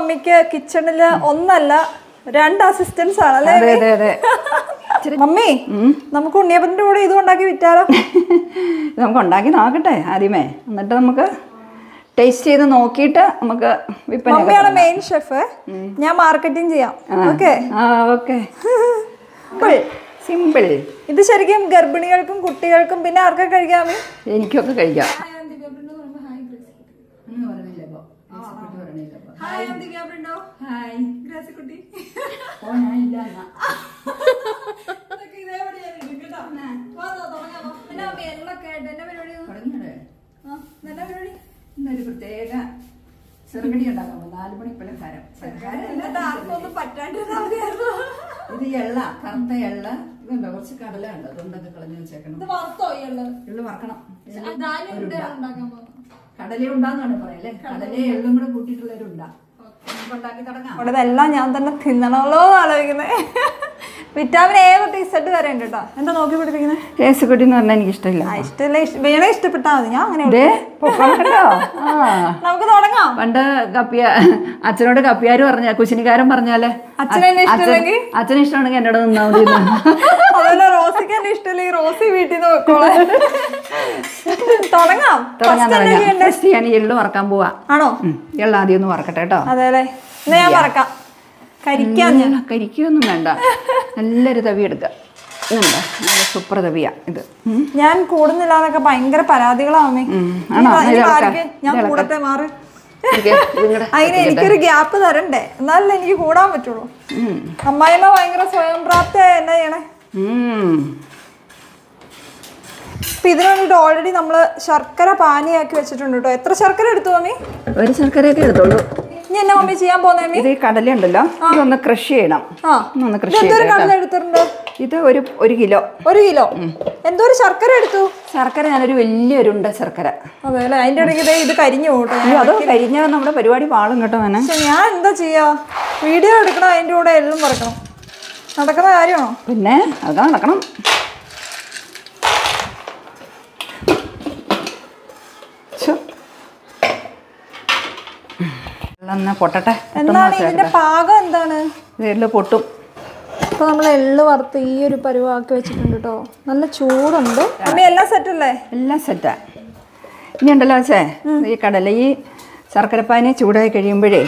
മമ്മിക്ക് കിച്ചണിൽ ഒന്നല്ല രണ്ട് അസിസ്റ്റൻസ് ആണ് അതെ മമ്മി നമുക്ക് ഉണ്ണിയപ്പത്തിന്റെ കൂടെ ഇത് ഉണ്ടാക്കി വിറ്റാലോ? നമുക്ക് ഉണ്ടാക്കി നോക്കട്ടെ ആദ്യമേ. എന്നിട്ട് നമുക്ക് ടേസ്റ്റ് ചെയ്ത് നോക്കിയിട്ട് നമുക്ക് മമ്മിയാണ് മെയിൻ ഷെഫ് ഞാൻ മാർക്കറ്റിംഗ് ചെയ്യാം ഓക്കെ സിമ്പിൾ ഇത് ശരിക്കും ഗർഭിണികൾക്കും കുട്ടികൾക്കും പിന്നെ ആർക്കൊക്കെ കഴിക്കാം എനിക്കൊക്കെ കഴിക്കാം. ഹായ് അന്തികാബ്രിണ്ടോ ഹായ് ഗ്രാസിക്കുട്ടി ഓ ഞാൻ ഇല്ല ഇന്നൊരു പ്രത്യേക ചെറുകടി ഉണ്ടാക്കാം നാല് മണി പലഹാരം. ഇത് എള്ള കറുത്ത എള്ള. ഇതുണ്ടോ കുറച്ച് കടല ഉണ്ട്? അതുകൊണ്ടൊക്കെ കളഞ്ഞു വെച്ചേക്കണം. ഇത് വറുത്തോ ഈ എള്ള്? എള്ള് വറക്കണം. ആ, ഉണ്ടാന്നാണ് പറയാം ഉണ്ടാക്കാൻ കടലേ കടല എള്ളും കൂടെ കൂട്ടിയിട്ടുള്ള ഇതെല്ലാം ഞാൻ തന്നെ തിന്നണല്ലോ ആലോചിക്കുന്നത് വിറ്റാമിൻ എ തൊട്ട് ഇസെഡ് വരെ ഉണ്ട് കേട്ടോ. എന്താ നോക്കി പിടിപ്പിക്കുന്നത് കേസുകുട്ടി എന്ന് പറഞ്ഞാൽ എനിക്ക് ഇഷ്ടമില്ല ഇഷ്ടമില്ല ഇഷ്ട- വേണേ ഇഷ്ടപ്പെട്ടാ മതി. ഞാൻ അങ്ങനെ നമുക്ക് തുടങ്ങാം. പണ്ട് കപ്പിയ അച്ഛനോട് കപ്പിയാര് പറഞ്ഞ കുശിനിക്കാരൻ പറഞ്ഞാലേ അച്ഛനെ ഇഷ്ടമില്ലെങ്കിൽ? അച്ഛന് ഇഷ്ടമാണെങ്കിൽ എന്നോട് നിന്നാ മതി. അതുപോലെ റോസിക്ക് എന്നെ ഇഷ്ടമില്ലെങ്കിൽ റോസി വീട്ടിൽ നിന്ന് വെക്കോളെ. തുടങ്ങാം. തുടങ്ങാൻ തുടങ്ങാം. ഫസ്റ്റ് ഞാൻ എള്ളു മറക്കാൻ വറക്കാൻ പോവാ. ആണോ? എള്ളാദ്യം ആദ്യം ഒന്ന് വറക്കട്ടെ കേട്ടോ. അതെ ഞാൻ പറക്കാം കരിക്കാൻ ഞാൻ കരിക്കൊന്നും വേണ്ട നല്ലൊരു തവി നല്ല സൂപ്പർ തവിയാ ഇത്. ഞാൻ കൂടുന്നില്ല എന്നൊക്കെ ഭയങ്കര പരാതികളാ അമ്മേ ഉം. ആണോ? ഇനി ഇത് മാറിക്ക്. ഇളക്കാം. ഞാൻ ഇത് ഇളക്കാം. കൂടത്തെ മാറി അതിന് എനിക്കൊരു ഗ്യാപ്പ് തരണ്ടേ എന്നാലല്ലേ എനിക്ക് കൂടാൻ പറ്റുള്ളൂ. അമ്മായിമ്മ ഭയങ്കര സ്വയം പ്രാപ്തയായ എന്നാ ചെയ്യണേ. അപ്പൊ ഇതിന് വേണ്ടിട്ട് ഓൾറെഡി നമ്മൾ ശർക്കര പാനിയാക്കി വെച്ചിട്ടുണ്ട് കേട്ടോ എത്ര ശർക്കര എടുത്തു മമ്മി ഒരു ശർക്കരയൊക്കെ എടുത്തോളൂ എന്നാ മമ്മി ചെയ്യാൻ പോകുന്ന ഇത് ഈ കടല ഉണ്ടല്ലോ ഇതൊന്ന് കൃഷി ചെയ്യണം. ആ. ഒന്ന് കൃഷി കടല എടുത്തിട്ടുണ്ട്? ഇത് ഒരു ഒരു കിലോ. ഒരു കിലോ? എന്തോ ഒരു ശർക്കര എടുത്തു? ശർക്കര ഞാനൊരു വലിയൊരു ഉണ്ട ശർക്കര. അതെ അതിന്റെ ഇടയ്ക്ക് ഇത് കരിഞ്ഞു അയ്യോ അത് കരിഞ്ഞാൽ നമ്മുടെ പരിപാടി പാളും കേട്ടോ തന്നെ ഞാൻ എന്താ ചെയ്യാ? വീഡിയോ എടുക്കണം അതിന്റെ കൂടെ എല്ലാം പറക്കണം നടക്കുന്ന കാര്യമാണോ? പിന്നെ അതൊക്കെ നടക്കണം. എന്നാ പൊട്ടട്ടെ. എന്താണ് ഇതിന്റെ പാകം എന്താണ്? എള്ള് പൊട്ടും. ഇപ്പൊ നമ്മൾ എള്ള് വറുത്ത് ഈ ഒരു പരുവാക്കി വെച്ചിട്ടുണ്ട് കേട്ടോ നല്ല ചൂടുണ്ട്. അമ്മ എല്ലാം സെറ്റ് അല്ലേ? എല്ലാം സെറ്റാ ഇനി ഉണ്ടല്ലോ ചേ ഈ കടല ഈ ശർക്കരപ്പാനി ചൂടായി കഴിയുമ്പോഴേ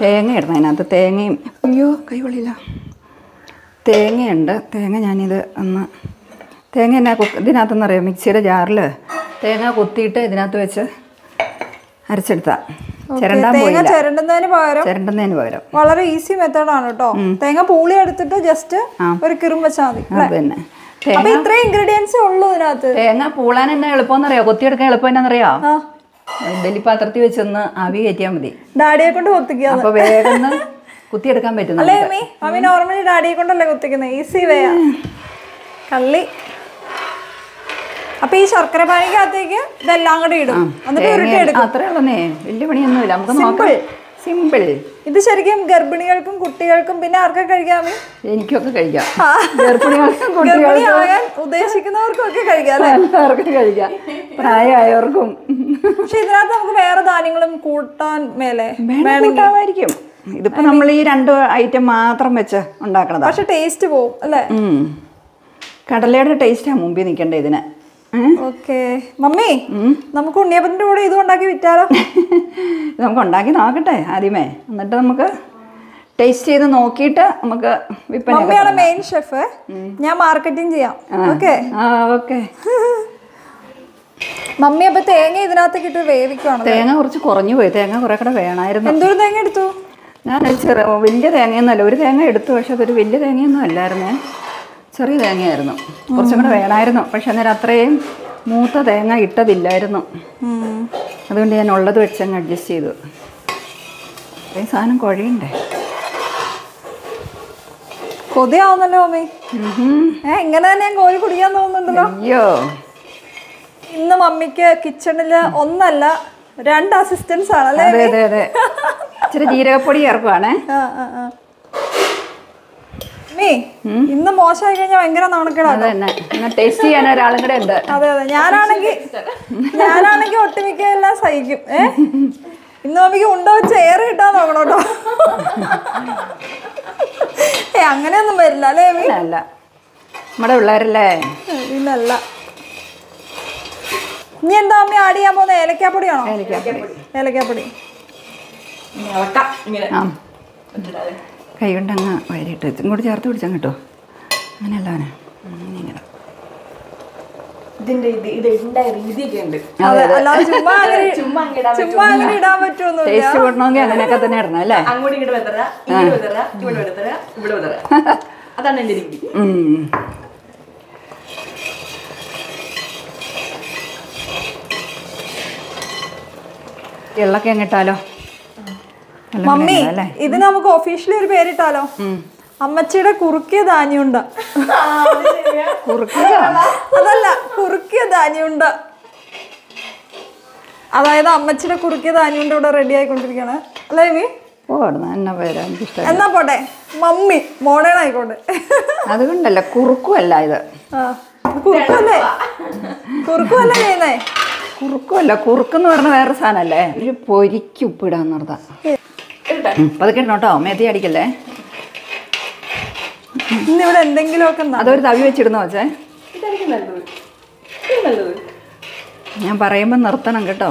തേങ്ങ ഇടണം അതിനകത്ത്. തേങ്ങയും അയ്യോ കൈവളിയില്ല തേങ്ങയുണ്ട്. തേങ്ങ ഞാനിത് ഒന്ന് തേങ്ങ എന്നാ കുക്ക് ഇതിനകത്തൊന്നറിയാം മിക്സിയുടെ ജാറിൽ തേങ്ങ കുത്തിയിട്ട് ഇതിനകത്ത് വെച്ച് അരച്ചെടുത്താ. ചിരണ്ടാൻ തേങ്ങ ചിരണ്ടുന്നതിന് പകരം ചിരണ്ടുന്നതിന് പകരം. വളരെ ഈസി മെത്തേഡാണ് കേട്ടോ. തേങ്ങ പൂളി എടുത്തിട്ട് ജസ്റ്റ് ഒരു കിറും വെച്ചാൽ മതി തന്നെ അപ്പൊ ഇത്രയും ഇൻഗ്രീഡിയൻസ് ഉള്ളൂ ഇതിനകത്ത്. തേങ്ങ പൂളാൻ എന്നാ എളുപ്പമെന്നറിയോ? കൊത്തിയെടുക്കാൻ എളുപ്പം എന്നാന്നറിയോ? ബലിപാത്രത്തിൽ ഡൽഹി പാത്രത്തിൽ വെച്ചൊന്ന് ആവി കയറ്റിയാൽ മതി. ഡാഡിയെ കൊണ്ട് കുത്തിക്കുക അപ്പൊ വേഗം കുത്തിയെടുക്കാൻ പറ്റും അല്ലേ നമുക്ക്. അമ്മി? അമ്മി നോർമലി ഡാഡിയെ കൊണ്ടല്ലേ കുത്തിക്കുന്നത്? ഈസി വേ കള്ളി. അപ്പൊ ഈ ശർക്കര പാനിക്കകത്തേക്ക് ഇതെല്ലാം കൂടെ ഇടും. എന്നിട്ട് അത്രേ ഉള്ളന്നേ വലിയ പണിയൊന്നുമില്ല. നമുക്ക് നോക്കാം. സിമ്പിൾ. ഇത് ശരിക്കും ഗർഭിണികൾക്കും കുട്ടികൾക്കും പിന്നെ ആർക്കൊക്കെ കഴിക്കാം എനിക്കൊക്കെ കഴിക്കാം. ഗർഭിണികൾക്കും ഉദ്ദേശിക്കുന്നവർക്കും ഒക്കെ കഴിക്കാം എല്ലാവർക്കും കഴിക്കാം. പ്രായമായവർക്കും. പക്ഷെ ഇതിനകത്ത് നമുക്ക് വേറെ ധാന്യങ്ങളും കൂട്ടാൻ മേലെ വേണമെങ്കിലും കൂട്ടാമായിരിക്കും. ഇതിപ്പോ നമ്മൾ ഈ രണ്ട് ഐറ്റം മാത്രം വെച്ച് ഉണ്ടാക്കണതാ. പക്ഷെ ടേസ്റ്റ് പോവും അല്ലേ? കടലയുടെ കടലയുടെ ടേസ്റ്റാ മുമ്പിൽ നിൽക്കേണ്ടത് ഇതിന്. ഓക്കെ. മമ്മി നമുക്ക് ഉണ്ണിയപ്പത്തിന്റെ കൂടെ ഇത് ഉണ്ടാക്കി വിറ്റാലോ? നമുക്ക് ഉണ്ടാക്കി നോക്കട്ടെ ആദ്യമേ. എന്നിട്ട് നമുക്ക് ടേസ്റ്റ് ചെയ്ത് നോക്കിയിട്ട് നമുക്ക് വിൽപ്പന മെയിൻ ഷെഫ് ഞാൻ മാർക്കറ്റിംഗ് ചെയ്യാം. ഓക്കെ? ഓക്കെ. മമ്മി അപ്പൊ തേങ്ങ ഇതിനകത്തേക്ക് ഇട്ട് വേവിക്കുവാണ് തേങ്ങ കുറച്ച് കുറഞ്ഞു പോയി. തേങ്ങ കുറെ കൂടെ വേണമായിരുന്നു. എന്തോരം തേങ്ങ എടുത്തു? ഞാൻ ചെറിയ വലിയ തേങ്ങയൊന്നുമല്ല. ഒരു തേങ്ങ എടുത്തു പക്ഷെ അതൊരു വലിയ തേങ്ങയൊന്നും അല്ലായിരുന്നേ. ചെറിയ തേങ്ങയായിരുന്നു. കുറച്ചും കൂടെ വേണമായിരുന്നു. പക്ഷെ അന്നേരം അത്രയും മൂത്ത തേങ്ങ ഇട്ടതില്ലായിരുന്നു. അതുകൊണ്ട് ഞാൻ ഉള്ളത് വെച്ച് അങ്ങ് അഡ്ജസ്റ്റ് ചെയ്തു. അത്രയും സാധനം കുഴയണ്ടേ? കൊതിയാവുന്നല്ലോ അമ്മേ. ഇങ്ങനെ തന്നെ ഞാൻ കോരി കുടിക്കാൻ തോന്നുന്നുണ്ടല്ലോ. അയ്യോ. ഇന്ന് മമ്മിക്ക് കിച്ചണിൽ ഒന്നല്ല രണ്ട് അസിസ്റ്റൻസ് ആണല്ലേ ഇച്ചിരി ജീരകപ്പൊടി ചേർക്കുവാണേ. മമ്മി ഇന്ന് മോശമായി കഴിഞ്ഞാൽ ഭയങ്കര നാണക്കേടാ അത് തന്നെ എന്നാൽ ടേസ്റ്റ് ചെയ്യാൻ ഒരാളും കൂടെ ഉണ്ട്. അതെ അതെ. ഞാനാണെങ്കിൽ ഞാനാണെങ്കിൽ ഒട്ടുമിക്ക എല്ലാം സഹിക്കും. ഏ? ഇന്ന് മമ്മിക്ക് ഉണ്ടോ ചേറ് ഏറെ കിട്ടാൻ നോക്കണം കേട്ടോ. ഏ അങ്ങനെയൊന്നും വരില്ല അല്ലേ അല്ല നമ്മുടെ പിള്ളേരല്ലേ? ഇന്നല്ല ഇനി എന്താ അമ്മ ആഡ് ചെയ്യാൻ പോകുന്ന? ഏലക്കാപ്പൊടിയാണോ? ഏലക്കാപ്പൊടി. ഏലക്കാപ്പൊടി. ഇളക്കാം ഇങ്ങനെ ആ. കൈ കൊണ്ട് അങ്ങ് വെച്ച് ഇങ്ങോട്ട് ചേർത്ത് പിടിച്ചാൽ കേട്ടോ അങ്ങനെയല്ല അവനെ. ഇങ്ങനെ ടേസ്റ്റ് അങ്ങനെയൊക്കെ തന്നെ ഇടണം അല്ലേ? അതാണ് രീതി. എള്ളൊക്കെ അങ്ങ് ഇട്ടാലോ എല്ലാം കൂടെ മമ്മി ഇത് നമുക്ക് ഒഫീഷ്യലി ഒരു പേരിട്ടാലോ. അമ്മച്ചിയുടെ കുറുക്കിയ ധാന്യുണ്ട. അതല്ല കുറുക്കിയ ധാന്യുണ്ട. അതായത് അമ്മച്ചിയുടെ കുറുക്കിയ ധാന്യുണ്ട ഇവിടെ റെഡി ആയിക്കൊണ്ടിരിക്കുകയാണ് അല്ലേ വി? എന്നെ പോട്ടെ? മമ്മി മോഡേൺ ആയിക്കോട്ടെ. അതുകൊണ്ടല്ല കുറുക്കുമല്ല ഇത്. കുറുക്കല്ലേ കുറുക്കുമല്ലേ ചെയ്യുന്നേ? കുറുക്കുമല്ല കുറുക്കെന്ന് പറഞ്ഞ വേറെ സാധനല്ലേ? ഒരു പൊരിക്ക് ഉപ്പിടാന്ന് പറഞ്ഞാ പതുക്കെ ഇടണം കേട്ടോ മെതി അടിക്കല്ലേ? ഇന്നിവിടെ എന്തെങ്കിലുമൊക്കെ അതൊരു തവി വെച്ചിടുന്ന ഇത് ഞാൻ പറയുമ്പോൾ നിർത്തണം കേട്ടോ.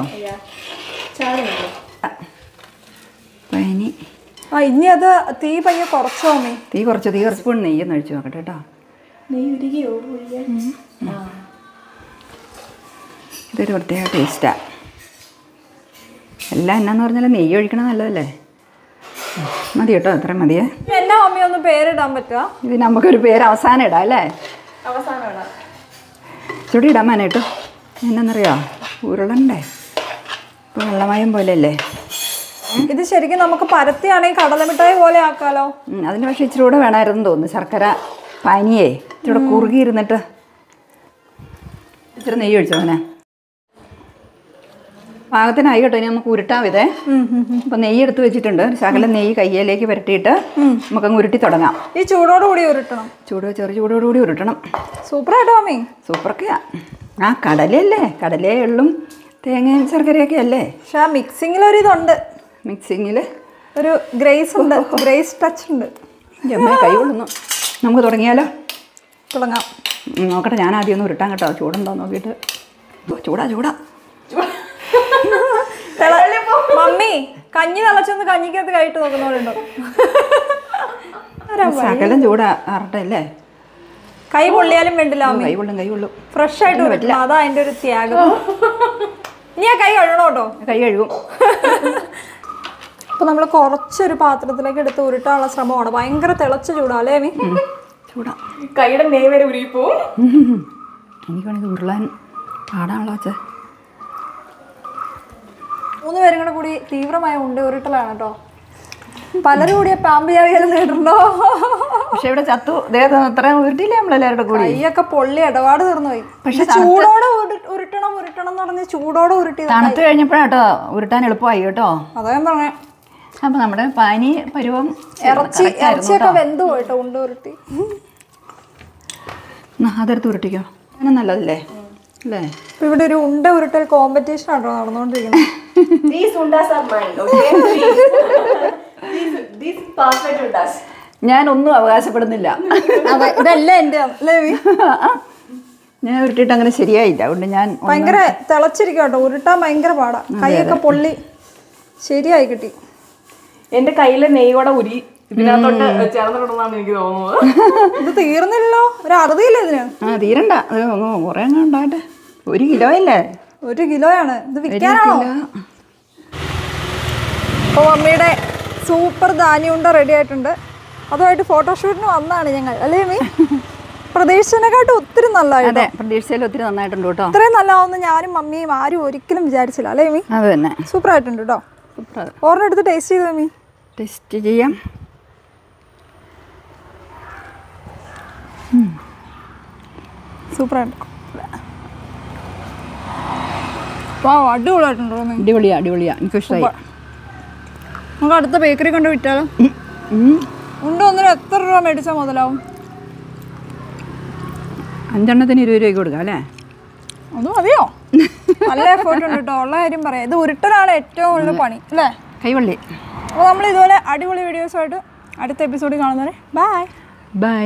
പനി ആ ഇനി അത് തീ പയ്യെ കുറച്ചോ മമ്മി തീ കുറച്ചോ തീ കുറച്ച് പോയി നെയ്യൊന്ന് അഴിച്ചു നോക്കട്ടെ കേട്ടോ. ഇതൊരു പ്രത്യേക ടേസ്റ്റാ എല്ലാം എന്നാന്ന് പറഞ്ഞാൽ നെയ്യ് ഒഴിക്കണം നല്ലതല്ലേ. മതി കേട്ടോ അത്ര മതിയേ. എന്നാ അമ്മ ഒന്ന് പേരിടാൻ പറ്റുക ഇത് നമുക്കൊരു പേര് അവസാനം ഇടാം അല്ലേ? അവസാനമാണ് ചുടി ഇടാൻ മേനേട്ടോ എന്നാന്നറിയോ? ഉരുളണ്ടേ. ഇപ്പോൾ വെള്ളമയം പോലെയല്ലേ? ഇത് ശരിക്കും നമുക്ക് പരത്തിയാണെങ്കിൽ കടലമിഠായി പോലെ ആക്കാലോ? അതിന് പക്ഷെ ഇച്ചിരി കൂടെ വേണമായിരുന്നു തോന്നുന്നു. ശർക്കര പനിയേ. ഇച്ചിരി കൂടെ കുറുകി ഇരുന്നിട്ട്. ഇച്ചിരി നെയ്യ് ഒഴിച്ചോ അങ്ങനെ പാകത്തിനായി കേട്ടോ ഇനി നമുക്ക് ഉരുട്ടാം ഇതേ. അപ്പം നെയ്യ് എടുത്ത് വെച്ചിട്ടുണ്ട്. ശകല നെയ്യ് കയ്യിലേക്ക് പുരട്ടിയിട്ട് നമുക്കങ്ങ് ഉരുട്ടി തുടങ്ങാം. ഈ ചൂടോടുകൂടി ഉരുട്ടണം. ചൂട് ചെറു ചൂടോടുകൂടി ഉരുട്ടണം. സൂപ്പറായിട്ടോ മമ്മി സൂപ്പറൊക്കെയാ ആ കടലയല്ലേ? കടലേ എള്ളും തേങ്ങയും ശർക്കരയൊക്കെ അല്ലേ? പക്ഷെ ആ മിക്സിങ്ങിൽ ഒരു ഇതുണ്ട് മിക്സിങ്ങിൽ ഒരു ഗ്രേസ് ഉണ്ട്. ഗ്രേസ് ടച്ച് ഉണ്ട്. ജമ്മ കൈ കൊള്ളുന്നു. നമുക്ക് തുടങ്ങിയാലോ? തുടങ്ങാം. നോക്കട്ടെ ഞാൻ ആദ്യം ഒന്ന് ഉരുട്ടാൻ കേട്ടോ. ചൂടുണ്ടോ നോക്കിയിട്ട്. ഓ, ചൂടാ ചൂടാ. മമ്മി കഞ്ഞി തിളച്ചൊന്ന് കഞ്ഞിക്കകത്ത് കഴിട്ട് നോക്കുന്നവരുണ്ടോ? ശകലം ചൂടാ ആറട്ടെ അല്ലേ? കൈ പൊള്ളിയാലും വേണ്ടില്ല കൈ പൊള്ളും കൈ കൊള്ളും ഫ്രഷ് ആയിട്ട് പറ്റില്ല. അതാ അതിന്റെ ഒരു ത്യാഗം. ഇനി ആ കൈ കഴുകണം കേട്ടോ. കൈ കഴുകും. അപ്പൊ നമ്മൾ കുറച്ചൊരു പാത്രത്തിലേക്ക് എടുത്ത് ഉരുട്ടാനുള്ള ശ്രമമാണ്. ഭയങ്കര തിളച്ച ചൂടാ അല്ലേ അമ്മി? ചൂടാ. കൈയുടെ നെയ് വരെ എനിക്ക് എനിക്കാണെങ്കിൽ ഉരുളാൻ പാടാണല്ലോ അച്ഛേ. മൂന്ന് പേരും കൂടെ കൂടി തീവ്രമായ ഉണ്ട് ഉരുട്ടലാണ് കേട്ടോ പലരും കൂടിയ പാമ്പ് ചാവിയാലും കേട്ടിട്ടുണ്ടോ പക്ഷെ ഇവിടെ ചത്തു. അത്രയും ഉരുട്ടില്ലേ നമ്മളെല്ലാവരുടെ കൂടി? കൈയൊക്കെ പൊള്ളി ഇടപാട് തീർന്നുപോയി. പക്ഷെ ചൂടോടെ ഉരുട്ടണം ഉരുട്ടണം എന്ന് പറഞ്ഞ് ചൂടോടെ ഉരുട്ടി തണുത്ത് കഴിഞ്ഞപ്പോഴാട്ടോ ഉരുട്ടാൻ എളുപ്പമായി കേട്ടോ. അതാ ഞാൻ പറഞ്ഞേ. അപ്പൊ നമ്മുടെ പാനി പരുവം ഇറച്ചി ഇറച്ചിയൊക്കെ വെന്ത് പോയിട്ടോ ഉണ്ട് ഉരുട്ടി. അതെടുത്ത് ഉരുട്ടിക്കോ. അങ്ങനെ നല്ലതല്ലേ? അല്ലേ? ഇവിടെ ഒരു ഉണ്ട ഉരുട്ടൽ കോമ്പറ്റീഷൻ ആണോ നടന്നുകൊണ്ടിരിക്കുന്നത്. These undas are mine, okay? these, these perfect undas. ഒന്നും അവകാശപ്പെടുന്നില്ല. ഇതല്ല ഞാൻ ഉരുട്ടിട്ട് അങ്ങനെ ശരിയായില്ല. അതുകൊണ്ട് ഞാൻ ഭയങ്കര തിളച്ചിരിക്കും കേട്ടോ. ഉരുട്ടാൻ ഭയങ്കര പാടാ. കൈയൊക്കെ പൊള്ളി ശരിയായി കിട്ടി. എന്റെ കയ്യിലെ നെയ്യോടെ കൂടെ ഉരി ഇതിനകത്തോട്ട് ചേർന്നിട്ടുണ്ടെന്നാണ് എനിക്ക് തോന്നുന്നത്. ഇത് തീർന്നില്ലല്ലോ. ഒരു അറുതിയില്ല ഇതിന്? ആ തീരണ്ട. കുറെ ഉണ്ടാകട്ടെ. ഒരു കിലോ അല്ലേ ഒരു കിലോയാണ്. ഇത് വിൽക്കാനാണോ? അപ്പോൾ മമ്മിയുടെ സൂപ്പർ ധാന്യമുണ്ട റെഡി ആയിട്ടുണ്ട്. അതുമായിട്ട് ഫോട്ടോഷൂട്ടിന് വന്നാണ് ഞങ്ങൾ. അല്ലേ മീ പ്രതീക്ഷിച്ചതിനെക്കാട്ടും ഒത്തിരി നല്ലതായിട്ട്? പ്രതീക്ഷയിൽ ഒത്തിരി നന്നായിട്ടുണ്ട് കേട്ടോ. ഇത്രയും നല്ലതാവുന്ന ഞാനും മമ്മിയും ആരും ഒരിക്കലും വിചാരിച്ചില്ല അല്ലേ മീ അത് തന്നെ. സൂപ്പർ ആയിട്ടുണ്ട് കേട്ടോ. എടുത്ത് ടേസ്റ്റ് ചെയ്തോ മീ ടേസ്റ്റ് ചെയ്യാം. സൂപ്പറായിട്ട് അടിപൊളിയായിട്ടുണ്ടോ അടിപൊളിയാ അടിപൊളിയാ. എനിക്കിഷ്ടമായി നമുക്ക് അടുത്ത ബേക്കറി കൊണ്ട് വിറ്റാലോ. ഉണ്ട് ഒന്നിനും എത്ര രൂപ മേടിച്ചാൽ മുതലാവും? അഞ്ചെണ്ണത്തിന് ഇരുപത് രൂപയ്ക്ക് കൊടുക്കാം അല്ലേ? അത് മതിയോ? നല്ല എഫേർട്ട് ഉണ്ട് കേട്ടോ ഉള്ള കാര്യം പറയാം. ഇത് ഉരുട്ടലാണ് ഏറ്റവും കൂടുതൽ പണി അല്ലേ? കൈവള്ളി. അപ്പോൾ നമ്മൾ ഇതുപോലെ അടിപൊളി വീഡിയോസുമായിട്ട് അടുത്ത എപ്പിസോഡിൽ കാണുന്നവരെ ബൈ ബൈ